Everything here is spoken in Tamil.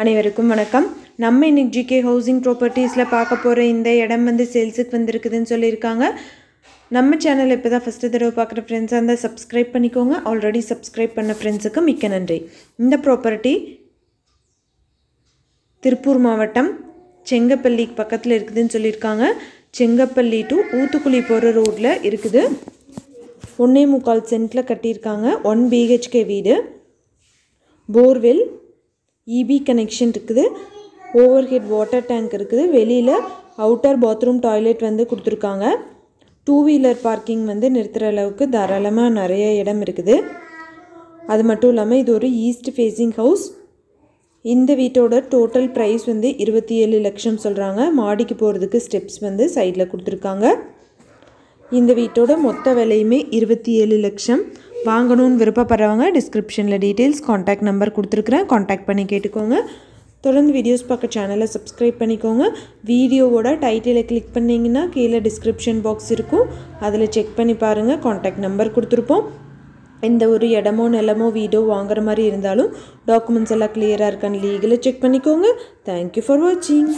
அனைவருக்கும் வணக்கம். நம்ம இன்னைக்கு ஜிகே ஹவுசிங் ப்ராப்பர்ட்டிஸில் பார்க்க போகிற இந்த இடம் வந்து சேல்ஸுக்கு வந்திருக்குதுன்னு சொல்லியிருக்காங்க. நம்ம சேனல் இப்போ தான் ஃபஸ்ட்டு தடவை பார்க்குற ஃப்ரெண்ட்ஸாக இருந்தால் சப்ஸ்கிரைப் பண்ணிக்கோங்க. ஆல்ரெடி சப்ஸ்கிரைப் பண்ண ஃப்ரெண்ட்ஸுக்கு மிக்க நன்றி. இந்த ப்ராப்பர்ட்டி திருப்பூர் மாவட்டம் செங்கப்பள்ளிக்கு பக்கத்தில் இருக்குதுன்னு சொல்லியிருக்காங்க. செங்கப்பள்ளி டு ஊத்துக்குழி போகிற ரோட்டில் இருக்குது. ஒன்றே முக்கால் சென்ட்டில் கட்டியிருக்காங்க. ஒன் பிஹெச்கே வீடு. போர்வெல் இபி கனெக்ஷன் இருக்குது. ஓவர் ஹெட் வாட்டர் டேங்க் இருக்குது. வெளியில் அவுட்டர் பாத்ரூம் டாய்லெட் வந்து கொடுத்துருக்காங்க. டூ வீலர் பார்க்கிங் வந்து நிறுத்துகிற அளவுக்கு தாராளமாக நிறைய இடம் இருக்குது. அது மட்டும் இல்லாமல் இது ஒரு ஈஸ்ட் ஃபேஸிங் ஹவுஸ் இந்த வீட்டோட டோட்டல் ப்ரைஸ் வந்து இருபத்தி ஏழு லட்சம் சொல்கிறாங்க மாடிக்கு போகிறதுக்கு ஸ்டெப்ஸ் வந்து சைடில் கொடுத்துருக்காங்க. இந்த வீட்டோட மொத்த விலையுமே இருபத்தி ஏழு லட்சம். வாங்கணும்னு விருப்பப்படுறவங்க டிஸ்கிரிப்ஷனில் டீட்டெயில்ஸ் காண்டாக்ட் நம்பர் கொடுத்துருக்குறேன். காண்டாக்ட் பண்ணி கேட்டுக்கோங்க. தொடர்ந்து வீடியோஸ் பார்க்க சேனலை சப்ஸ்கிரைப் பண்ணிக்கோங்க. வீடியோவோட டைட்டிலை கிளிக் பண்ணிங்கன்னா கீழே டிஸ்கிரிப்ஷன் பாக்ஸ் இருக்கும். அதில் செக் பண்ணி பாருங்கள் காண்டாக்ட் நம்பர் கொடுத்துருப்போம். எந்த ஒரு இடமோ நிலமோ வீடோ வாங்குற மாதிரி இருந்தாலும் டாக்குமெண்ட்ஸ் எல்லாம் கிளியராக இருக்கான்னு லீகலாக செக் பண்ணிக்கோங்க. தேங்க்யூ ஃபார் வாட்சிங்